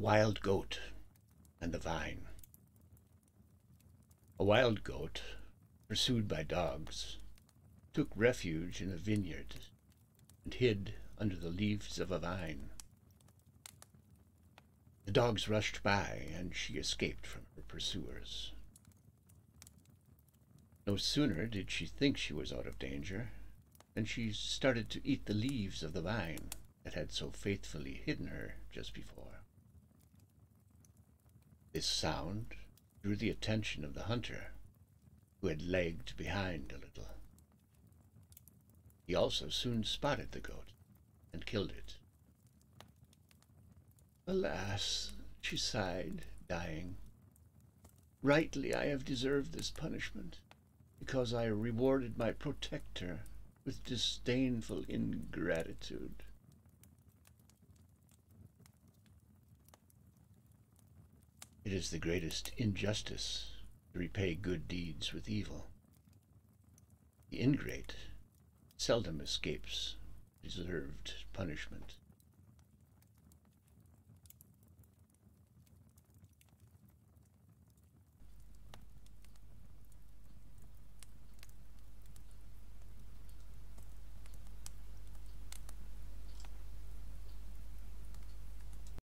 Wild Goat and the Vine. A wild goat, pursued by dogs, took refuge in a vineyard and hid under the leaves of a vine. The dogs rushed by, and she escaped from her pursuers. No sooner did she think she was out of danger than she started to eat the leaves of the vine that had so faithfully hidden her just before. This sound drew the attention of the hunter, who had lagged behind a little. He also soon spotted the goat and killed it. Alas, she sighed, dying. Rightly I have deserved this punishment, because I rewarded my protector with disdainful ingratitude. It is the greatest injustice to repay good deeds with evil. The ingrate seldom escapes deserved punishment.